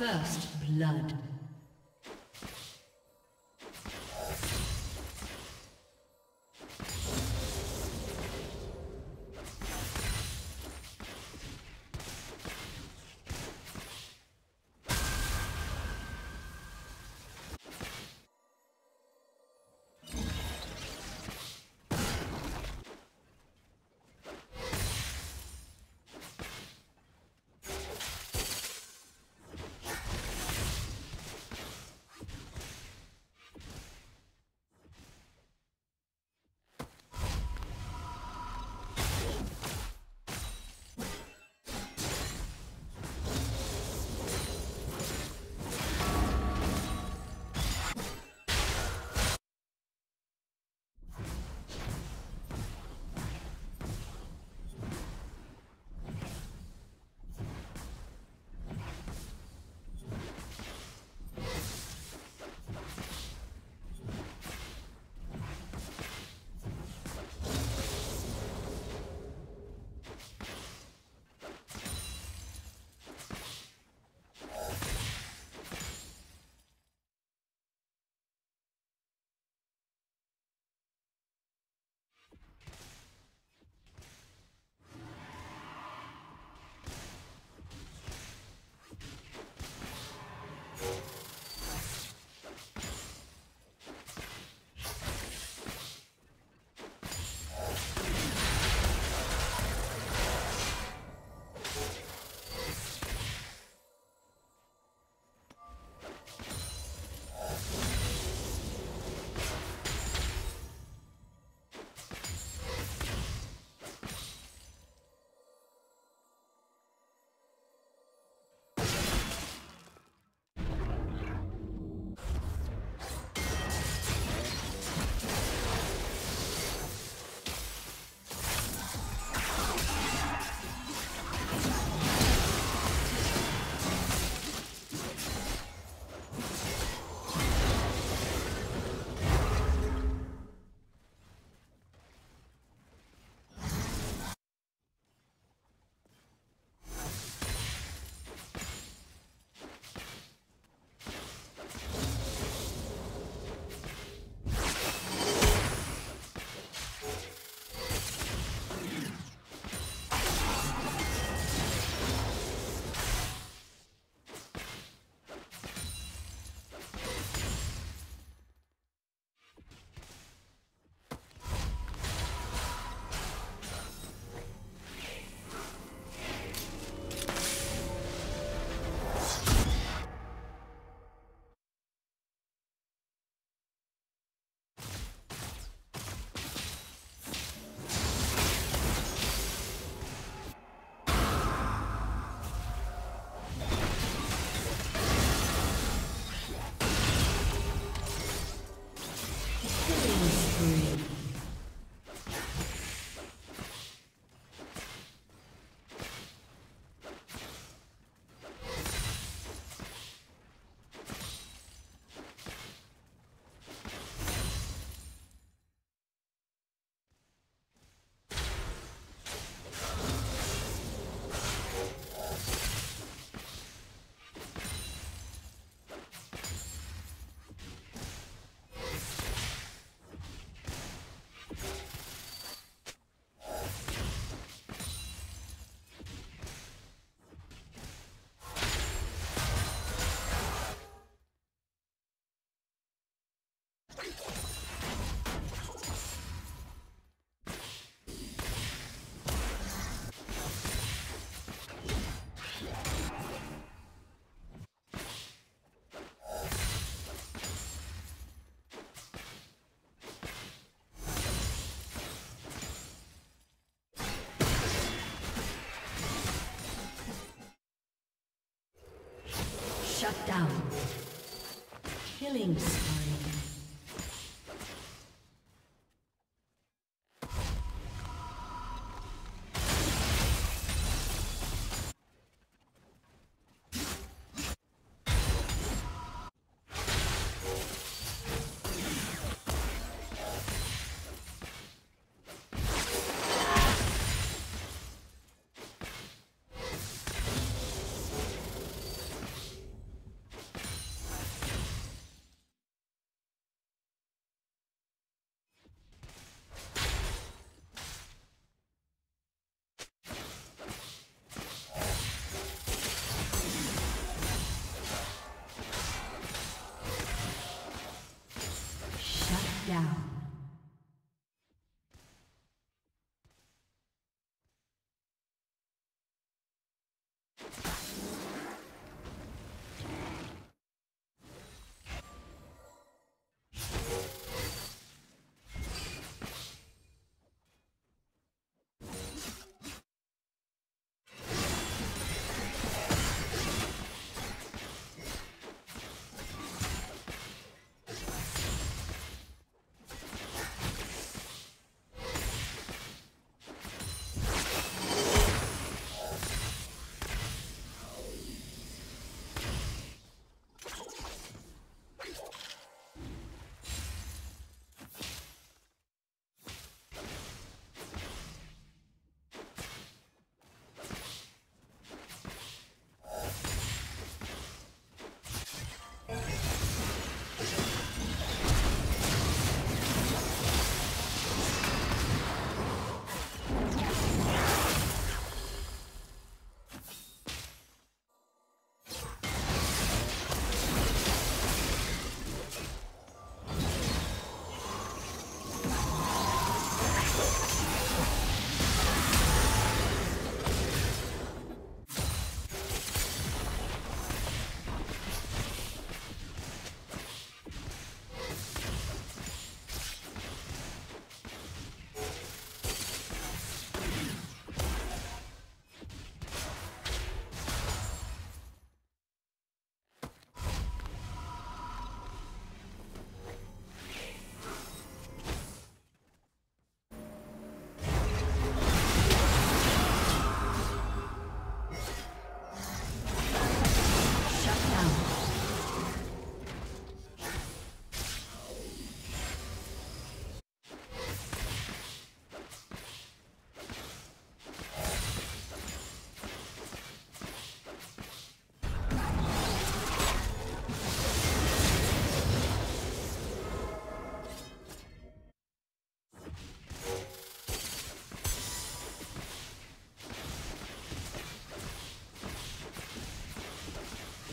First blood. Killing.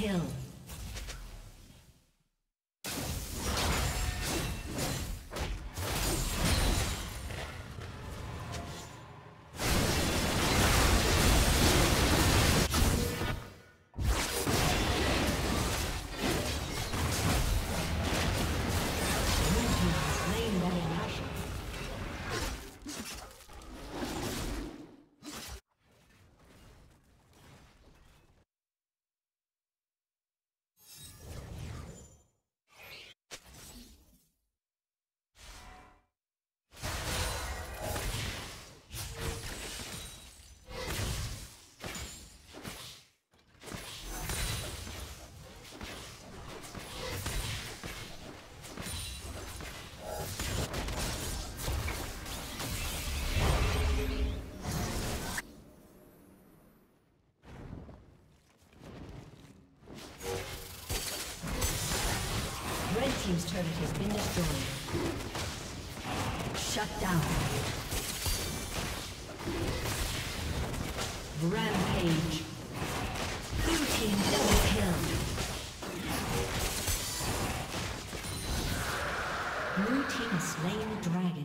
Kill. Team's turret has been destroyed. Shut down. Rampage. Blue team double kill. Blue team slain the dragon.